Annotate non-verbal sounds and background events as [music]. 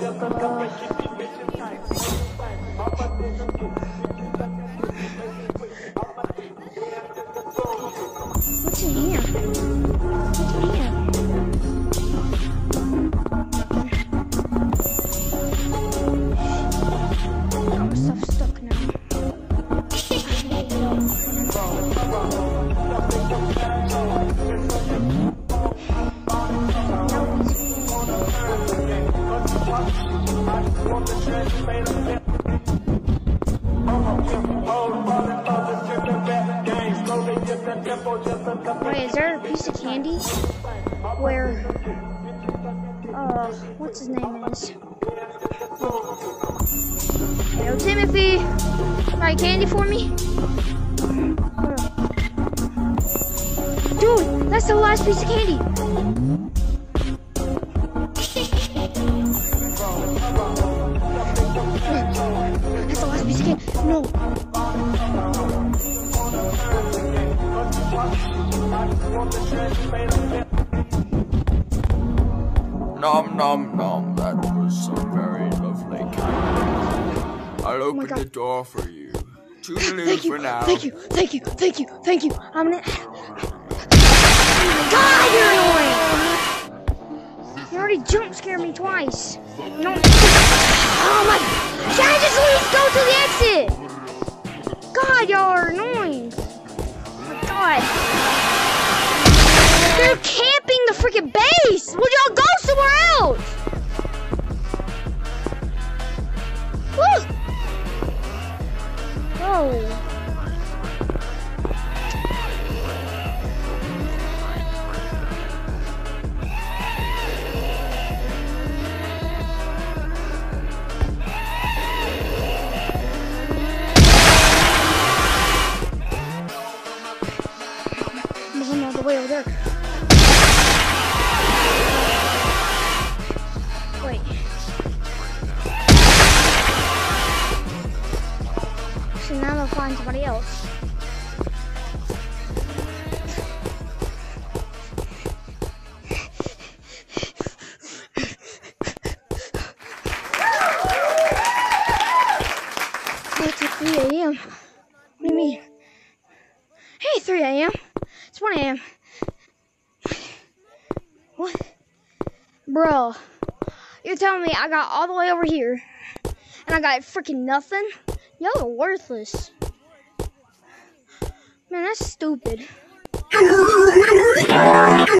What's Wait, is there a piece of candy where, uh, what's his name is? Yo, Timothy, got candy for me? Dude, that's the last piece of candy. That's the last piece of candy. No. Nom nom nom, that was so very lovely candy. I'll oh open Oh the door for you. Two Thank million you, for now. thank you, thank you, thank you, thank you. I'm gonna. God, you're annoying! You already jump scared me twice. No. Oh my! Can I just at least go to the exit? God, y'all are annoying. Oh God. They're camping the freaking base. Would y'all go somewhere else? Woo! Oh. Way over there. Wait. So now they'll find somebody else. It's 3 a.m. What do you mean? Hey, 3 a.m. It's 1 a.m. What? Bro, you're telling me I got all the way over here and I got freaking nothing? Y'all are worthless. Man, that's stupid. [laughs]